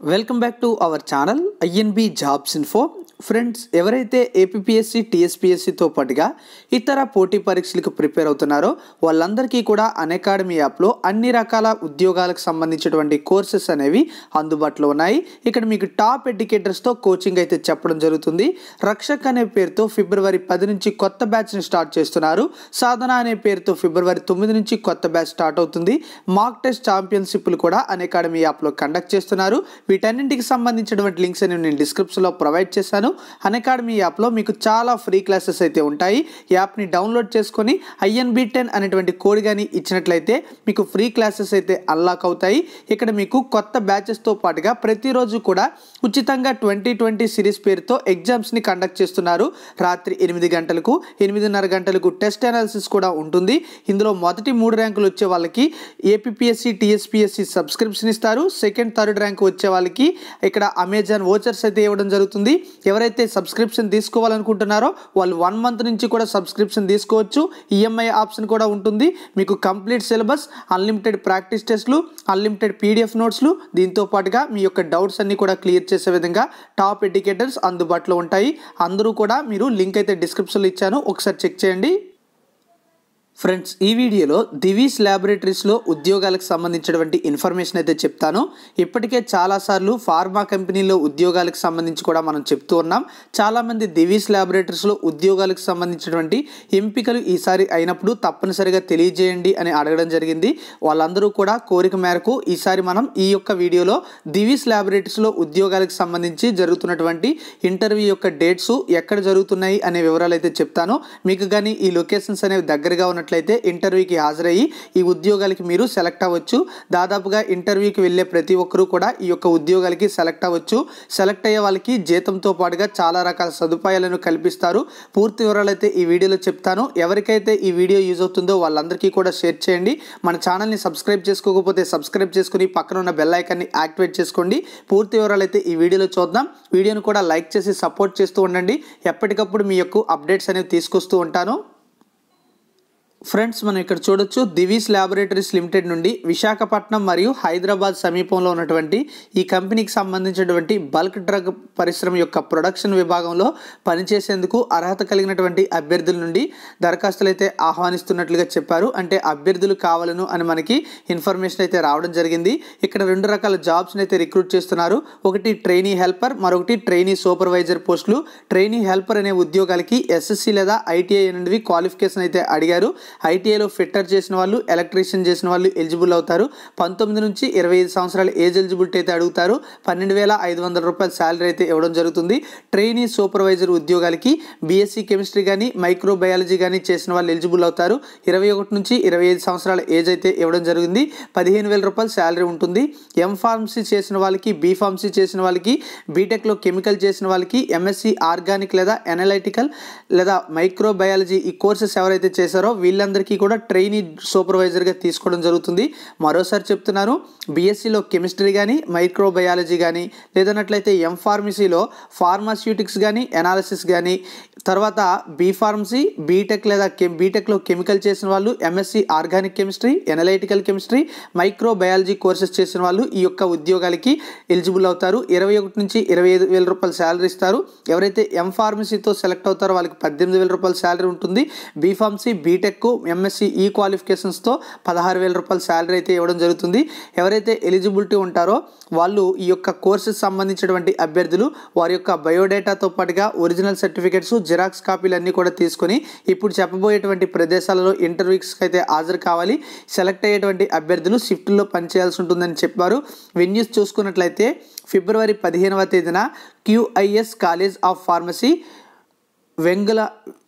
Welcome back to our channel INB jobs info friends ఎవరైతే APSC టీఎస్పీఎస్సితో పాటుగా ఇతర పోటీ పరీక్షలకు ప్రిపేర్ అవుతున్నారో వాళ్ళందరికీ కూడా అకాడమీ యాప్లో అన్ని రకాల ఉద్యోగాలకు సంబంధించినటువంటి కోర్సెస్ అనేవి అందుబాటులో ఉన్నాయి. ఇక్కడ మీకు టాప్ ఎడ్యుకేటర్స్తో కోచింగ్ అయితే చెప్పడం జరుగుతుంది. రక్షక్ అనే పేరుతో ఫిబ్రవరి పది నుంచి కొత్త బ్యాచ్ని స్టార్ట్ చేస్తున్నారు. సాధన అనే పేరుతో ఫిబ్రవరి తొమ్మిది నుంచి కొత్త బ్యాచ్ స్టార్ట్ అవుతుంది. మాక్ టెస్ట్ ఛాంపియన్షిప్లు కూడా అకాడమీ యాప్లో కండక్ట్ చేస్తున్నారు. వీటన్నింటికి సంబంధించినటువంటి లింక్స్ అనేవి నేను డిస్క్రిప్షన్లో ప్రొవైడ్ చేశాను. అకాడమీ యాప్లో మీకు చాలా ఫ్రీ క్లాసెస్ అయితే ఉంటాయి. యాప్ని డౌన్లోడ్ చేసుకొని ఐఎన్బి టెన్ అనేటువంటి కోడ్ కానీ ఇచ్చినట్లయితే మీకు ఫ్రీ క్లాసెస్ అయితే అన్లాక్ అవుతాయి. ఇక్కడ మీకు కొత్త బ్యాచెస్తో పాటుగా ప్రతిరోజు కూడా ఉచితంగా ట్వంటీ ట్వంటీ సిరీస్ పేరుతో ఎగ్జామ్స్ని కండక్ట్ చేస్తున్నారు. రాత్రి ఎనిమిది గంటలకు ఎనిమిదిన్నర గంటలకు టెస్ట్ అనాలిసిస్ కూడా ఉంటుంది. ఇందులో మొదటి మూడు ర్యాంకులు వచ్చే వాళ్ళకి ఏపీఎస్సి టీఎస్పీఎస్సి సబ్స్క్రిప్షన్ ఇస్తారు. సెకండ్ థర్డ్ ర్యాంక్ వచ్చే వాళ్ళకి ఇక్కడ అమెజాన్ ఓచర్స్ అయితే ఇవ్వడం జరుగుతుంది. ఎవరైతే సబ్స్క్రిప్షన్ తీసుకోవాలనుకుంటున్నారో వాళ్ళు వన్ మంత్ నుంచి కూడా సబ్స్క్రిప్షన్ తీసుకోవచ్చు. ఈఎంఐ ఆప్షన్ కూడా ఉంటుంది. మీకు కంప్లీట్ సిలబస్ అన్లిమిటెడ్ ప్రాక్టీస్ టెస్ట్లు అన్లిమిటెడ్ పీడిఎఫ్ నోట్స్లు దీంతో పాటుగా మీ యొక్క డౌట్స్ అన్ని కూడా క్లియర్ చేసే విధంగా టాప్ ఎడ్యుకేటర్స్ అందుబాటులో ఉంటాయి. అందరూ కూడా మీరు లింక్ అయితే డిస్క్రిప్షన్లో ఇచ్చాను. ఒకసారి చెక్ చేయండి. ఫ్రెండ్స్ ఈ వీడియోలో దివీస్ ల్యాబొరేటరీస్లో ఉద్యోగాలకు సంబంధించినటువంటి ఇన్ఫర్మేషన్ అయితే చెప్తాను. ఇప్పటికే చాలాసార్లు ఫార్మా కంపెనీలో ఉద్యోగాలకు సంబంధించి కూడా మనం చెప్తూ ఉన్నాం. చాలామంది దివీస్ ల్యాబొరేటరీస్లో ఉద్యోగాలకు సంబంధించినటువంటి ఎంపికలు ఈసారి అయినప్పుడు తప్పనిసరిగా తెలియజేయండి అని అడగడం జరిగింది. వాళ్ళందరూ కూడా కోరిక మేరకు ఈసారి మనం ఈ యొక్క వీడియోలో దివీస్ ల్యాబొరేటరీస్లో ఉద్యోగాలకు సంబంధించి జరుగుతున్నటువంటి ఇంటర్వ్యూ యొక్క డేట్స్ ఎక్కడ జరుగుతున్నాయి అనే వివరాలు అయితే చెప్తాను. మీకు కానీ ఈ లొకేషన్స్ అనేవి దగ్గరగా ఉన్న ఉన్నట్లయితే ఇంటర్వ్యూకి హాజరయ్యి ఈ ఉద్యోగాలకి మీరు సెలెక్ట్ అవ్వచ్చు. దాదాపుగా ఇంటర్వ్యూకి వెళ్ళే ప్రతి ఒక్కరూ కూడా ఈ యొక్క ఉద్యోగాలకి సెలెక్ట్ అవ్వచ్చు. సెలెక్ట్ అయ్యే వాళ్ళకి జీతంతో పాటుగా చాలా రకాల సదుపాయాలను కల్పిస్తారు. పూర్తి వివరాలు అయితే ఈ వీడియోలో చెప్తాను. ఎవరికైతే ఈ వీడియో యూజ్ అవుతుందో వాళ్ళందరికీ కూడా షేర్ చేయండి. మన ఛానల్ని సబ్స్క్రైబ్ చేసుకోకపోతే సబ్స్క్రైబ్ చేసుకుని పక్కన ఉన్న బెల్ ఐకాన్ని యాక్టివేట్ చేసుకోండి. పూర్తి వివరాలు అయితే ఈ వీడియోలో చూద్దాం. వీడియోను కూడా లైక్ చేసి సపోర్ట్ చేస్తూ ఉండండి. ఎప్పటికప్పుడు మీ యొక్క అప్డేట్స్ అనేవి తీసుకొస్తూ ఉంటాను. ఫ్రెండ్స్ మనం ఇక్కడ చూడొచ్చు దివీస్ ల్యాబొరేటరీస్ లిమిటెడ్ నుండి విశాఖపట్నం మరియు హైదరాబాద్ సమీపంలో ఉన్నటువంటి ఈ కంపెనీకి సంబంధించినటువంటి బల్క్ డ్రగ్ పరిశ్రమ యొక్క ప్రొడక్షన్ విభాగంలో పనిచేసేందుకు అర్హత కలిగినటువంటి అభ్యర్థుల నుండి దరఖాస్తులు అయితే ఆహ్వానిస్తున్నట్లుగా చెప్పారు. అంటే అభ్యర్థులు కావాలను అని మనకి ఇన్ఫర్మేషన్ అయితే రావడం జరిగింది. ఇక్కడ రెండు రకాల జాబ్స్ని అయితే రిక్రూట్ చేస్తున్నారు. ఒకటి ట్రైనీ హెల్పర్ మరొకటి ట్రైనీ సూపర్వైజర్ పోస్టులు. ట్రైనీ హెల్పర్ అనే ఉద్యోగాలకి ఎస్ఎస్సి లేదా ఐటీఐ అనేవి క్వాలిఫికేషన్ అయితే అడిగారు. ఐటీఐలో ఫిట్టర్ చేసిన వాళ్ళు ఎలక్ట్రీషియన్ చేసిన వాళ్ళు ఎలిజిబుల్ అవుతారు. పంతొమ్మిది నుంచి ఇరవై ఐదు సంవత్సరాల ఏజ్ ఎలిజిబిలిటీ అయితే అడుగుతారు. పన్నెండు వేల ఐదు వందల రూపాయల శాలరీ అయితే ఇవ్వడం జరుగుతుంది. ట్రైనీ సూపర్వైజర్ ఉద్యోగాలకి బీఎస్సీ కెమిస్ట్రీ కానీ మైక్రోబయాలజీ కానీ చేసిన వాళ్ళు ఎలిజిబుల్ అవుతారు. ఇరవై ఒకటి నుంచి ఇరవై ఐదు సంవత్సరాల ఏజ్ అయితే ఇవ్వడం జరిగింది. పదిహేను వేల రూపాయల శాలరీ ఉంటుంది. ఎం ఫార్మసీ చేసిన వాళ్ళకి బీ ఫార్మసీ చేసిన వాళ్ళకి బీటెక్లో కెమికల్ చేసిన వాళ్ళకి ఎంఎస్సీ ఆర్గానిక్ లేదా ఎనలైటికల్ లేదా మైక్రోబయాలజీ ఈ కోర్సెస్ ఎవరైతే చేశారో వీళ్ళందరికీ కూడా ట్రైనీ సూపర్వైజర్గా తీసుకోవడం జరుగుతుంది. మరోసారి చెప్తున్నాను బీఎస్సీలో కెమిస్ట్రీ కానీ మైక్రోబయాలజీ కానీ లేదన్నట్లయితే ఎం ఫార్మసీలో ఫార్మాస్యూటిక్స్ కానీ ఎనాలిసిస్ కానీ తర్వాత బీ ఫార్మసీ బీటెక్ లేదా కె బీటెక్లో కెమికల్ చేసిన వాళ్ళు MSc organic chemistry analytical chemistry microbiology courses చేసిన వాళ్ళు ఈ యొక్క ఉద్యోగాలకి ఎలిజిబుల్ అవుతారు. ఇరవై ఒకటి నుంచి ఇరవై ఐదు వేల రూపాయల శాలరీ ఇస్తారు. ఎవరైతే ఎం ఫార్మసీతో సెలెక్ట్ అవుతారో వాళ్ళకి పద్దెనిమిది వేల రూపాయల శాలరీ ఉంటుంది. బీఫార్మసీ బీటెక్ మీకు ఎంఎస్సి ఈ క్వాలిఫికేషన్స్తో పదహారు వేల రూపాయల శాలరీ అయితే ఇవ్వడం జరుగుతుంది. ఎవరైతే ఎలిజిబిలిటీ ఉంటారో వాళ్ళు ఈ యొక్క కోర్సెస్ సంబంధించినటువంటి అభ్యర్థులు వారి యొక్క బయోడేటాతో పాటుగా ఒరిజినల్ సర్టిఫికేట్స్ జిరాక్స్ కాపీలు అన్నీ కూడా తీసుకొని ఇప్పుడు చెప్పబోయేటువంటి ప్రదేశాలలో ఇంటర్వ్యూస్కి అయితే హాజరు కావాలి. సెలెక్ట్ అయ్యేటువంటి అభ్యర్థులు షిఫ్ట్లో పనిచేయాల్సి ఉంటుందని చెప్పారు. వెన్యూస్ చూసుకున్నట్లయితే ఫిబ్రవరి పదిహేనవ తేదీన క్యూఐఎస్ కాలేజ్ ఆఫ్ ఫార్మసీ వెంగల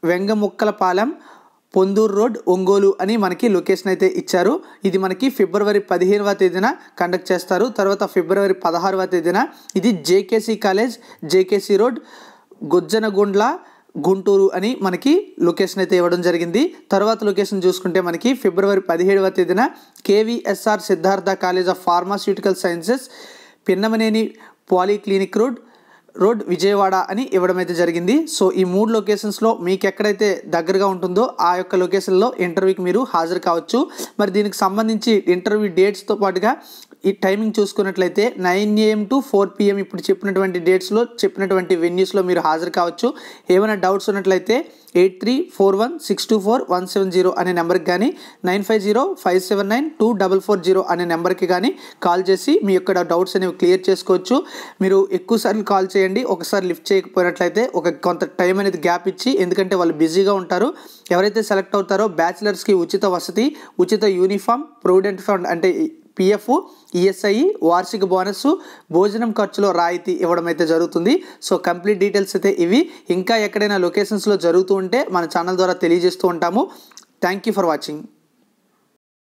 వెంగముక్కలపాలెం పొందూరు రోడ్ ఒంగోలు అని మనకి లొకేషన్ అయితే ఇచ్చారు. ఇది మనకి ఫిబ్రవరి పదిహేనవ తేదీన కండక్ట్ చేస్తారు. తర్వాత ఫిబ్రవరి పదహారవ తేదీన ఇది JKC college JKC road Gujjanagundla Guntur అని మనకి లొకేషన్ అయితే ఇవ్వడం జరిగింది. తర్వాత లొకేషన్ చూసుకుంటే మనకి ఫిబ్రవరి పదిహేడవ తేదీన KVSR Siddhartha college of pharmaceutical sciences Pinnamaneni polyclinic road road Vijayawada అని ఇవ్వడం అయితే జరిగింది. సో ఈ మూడు లొకేషన్స్లో మీకు ఎక్కడైతే దగ్గరగా ఉంటుందో ఆ యొక్క లొకేషన్లో ఇంటర్వ్యూకి మీరు హాజరు కావచ్చు. మరి దీనికి సంబంధించి ఇంటర్వ్యూ డేట్స్తో పాటుగా ఈ టైమింగ్ చూసుకున్నట్లయితే nine AM to four PM ఇప్పుడు చెప్పినటువంటి డేట్స్లో చెప్పినటువంటి వెన్యూస్లో మీరు హాజరు కావచ్చు. ఏమైనా డౌట్స్ ఉన్నట్లయితే eight three four one six two four one seven zero అనే నెంబర్కి కానీ nine five zero five seven nine two double four zero అనే నెంబర్కి కానీ కాల్ చేసి మీ యొక్క డౌట్స్ అనేవి క్లియర్ చేసుకోవచ్చు. మీరు ఎక్కువసార్లు కాల్ చేయండి ఒకసారి లిఫ్ట్ చేయకపోయినట్లయితే ఒక కొంత టైం అనేది గ్యాప్ ఇచ్చి ఎందుకంటే వాళ్ళు బిజీగా ఉంటారు. ఎవరైతే సెలెక్ట్ అవుతారో బ్యాచిలర్స్కి ఉచిత వసతి ఉచిత యూనిఫామ్ ప్రొవిడెంట్ ఫండ్ అంటే పిఎఫ్ ఈఎస్ఐ వార్షిక బోనస్ భోజనం ఖర్చులో రాయితీ ఇవ్వడం అయితే జరుగుతుంది. సో కంప్లీట్ డీటెయిల్స్ అయితే ఇవి. ఇంకా ఎక్కడైనా లొకేషన్స్లో జరుగుతూ ఉంటే మన ఛానల్ ద్వారా తెలియజేస్తూ ఉంటాము. Thank you for watching.